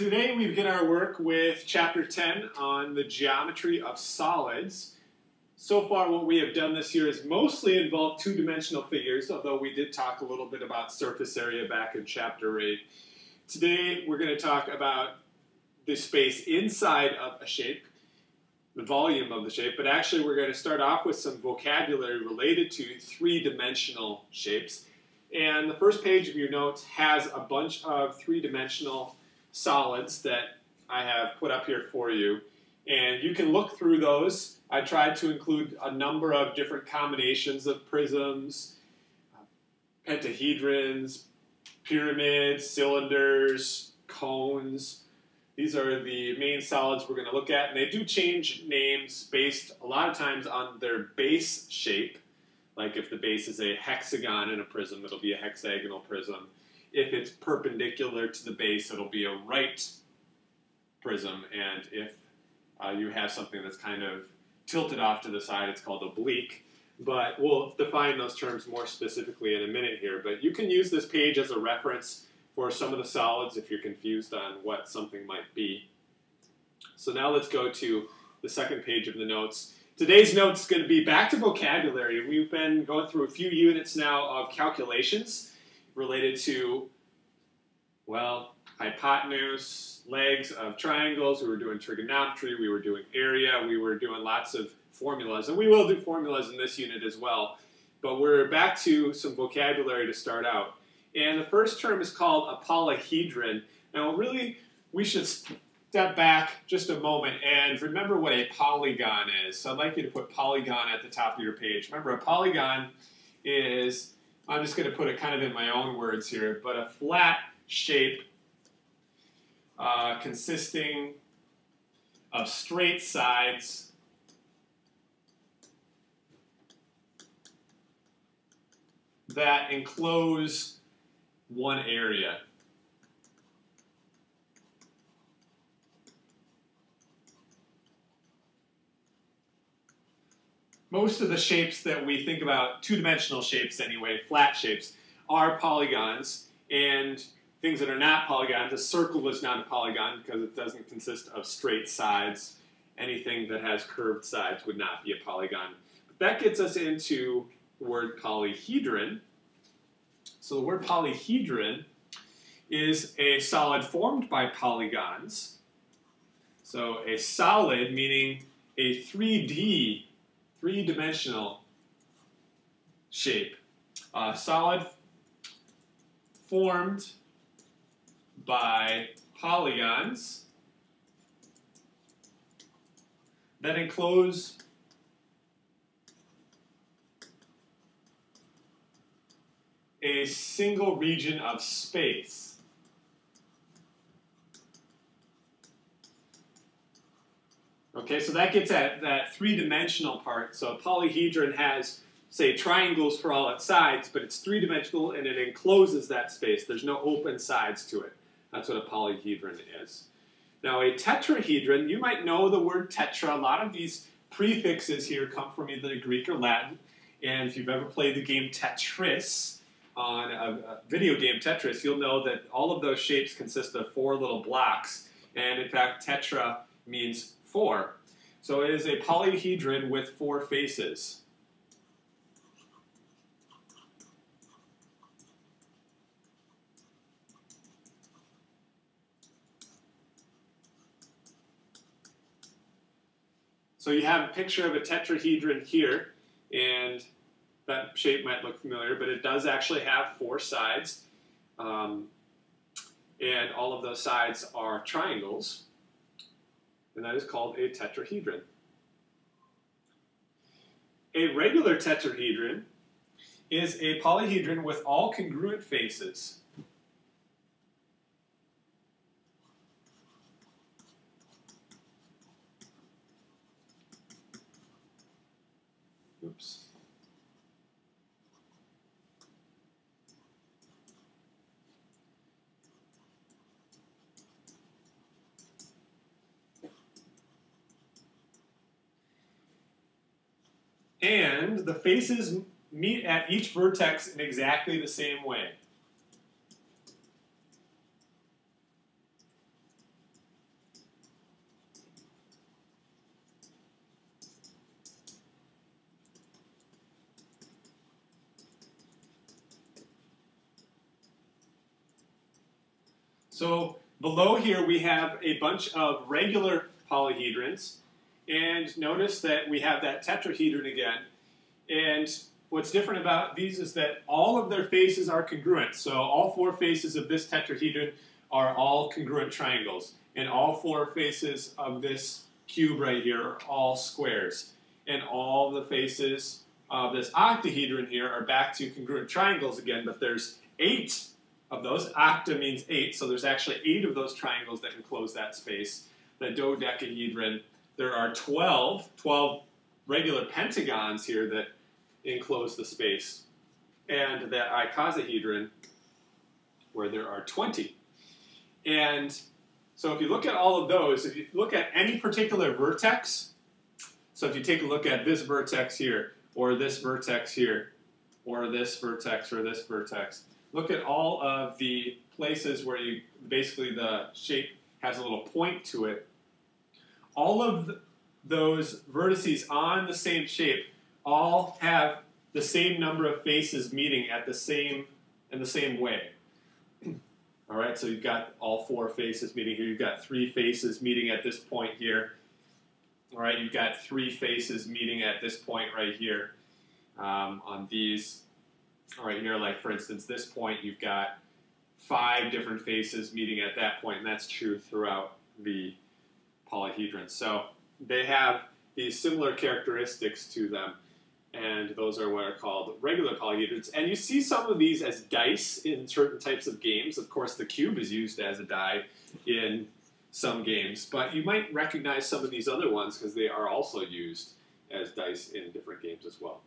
Today we begin our work with chapter 10 on the geometry of solids. So far what we have done this year is mostly involved two-dimensional figures, although we did talk a little bit about surface area back in chapter 8. Today we're going to talk about the space inside of a shape, the volume of the shape, but actually we're going to start off with some vocabulary related to three-dimensional shapes. And the first page of your notes has a bunch of three-dimensional solids that I have put up here for you. And you can look through those. I tried to include a number of different combinations of prisms, uh, pentahedrons, pyramids, cylinders, cones. These are the main solids we're going to look at, and they do change names based a lot of times on their base shape. Like if the base is a hexagon in a prism, it'll be a hexagonal prism. If it's perpendicular to the base, it'll be a right prism. And if uh, you have something that's kind of tilted off to the side, it's called oblique. But we'll define those terms more specifically in a minute here. But you can use this page as a reference for some of the solids if you're confused on what something might be. So now let's go to the second page of the notes. Today's notes is going to be back to vocabulary. We've been going through a few units now of calculations related to, well, hypotenuse, legs of triangles. We were doing trigonometry. We were doing area. We were doing lots of formulas. And we will do formulas in this unit as well. But we're back to some vocabulary to start out. And the first term is called a polyhedron. Now, really, we should step back just a moment and remember what a polygon is. So I'd like you to put polygon at the top of your page. Remember, a polygon is I'm just going to put it kind of in my own words here, but a flat shape uh, consisting of straight sides that enclose one area. Most of the shapes that we think about, two-dimensional shapes anyway, flat shapes, are polygons, and things that are not polygons, a circle is not a polygon because it doesn't consist of straight sides. Anything that has curved sides would not be a polygon. But that gets us into the word polyhedron. So the word polyhedron is a solid formed by polygons. So a solid meaning a 3D three-dimensional shape. Uh, solid formed by polygons that enclose a single region of space. Okay, so that gets at that three-dimensional part. So a polyhedron has, say, triangles for all its sides, but it's three-dimensional and it encloses that space. There's no open sides to it. That's what a polyhedron is. Now a tetrahedron, you might know the word tetra. A lot of these prefixes here come from either Greek or Latin. And if you've ever played the game Tetris, on a, a video game Tetris, you'll know that all of those shapes consist of four little blocks. And in fact, tetra means four. So it is a polyhedron with four faces. So you have a picture of a tetrahedron here, and that shape might look familiar, but it does actually have four sides. Um, and all of those sides are triangles and that is called a tetrahedron. A regular tetrahedron is a polyhedron with all congruent faces. and the faces meet at each vertex in exactly the same way. So below here we have a bunch of regular polyhedrons and notice that we have that tetrahedron again. And what's different about these is that all of their faces are congruent. So all four faces of this tetrahedron are all congruent triangles, and all four faces of this cube right here are all squares, and all the faces of this octahedron here are back to congruent triangles again, but there's eight of those. Octa means eight, so there's actually eight of those triangles that enclose that space. The dodecahedron, there are 12, 12 regular pentagons here that enclose the space. And the icosahedron, where there are 20. And so if you look at all of those, if you look at any particular vertex, so if you take a look at this vertex here, or this vertex here, or this vertex, or this vertex, look at all of the places where you basically the shape has a little point to it. All of those vertices on the same shape all have the same number of faces meeting at the same in the same way. All right, so you've got all four faces meeting here. You've got three faces meeting at this point here. All right, you've got three faces meeting at this point right here um, on these right here, like for instance, this point, you've got five different faces meeting at that point, and that's true throughout the polyhedron. So they have these similar characteristics to them, and those are what are called regular polyhedrons. And you see some of these as dice in certain types of games. Of course, the cube is used as a die in some games, but you might recognize some of these other ones because they are also used as dice in different games as well.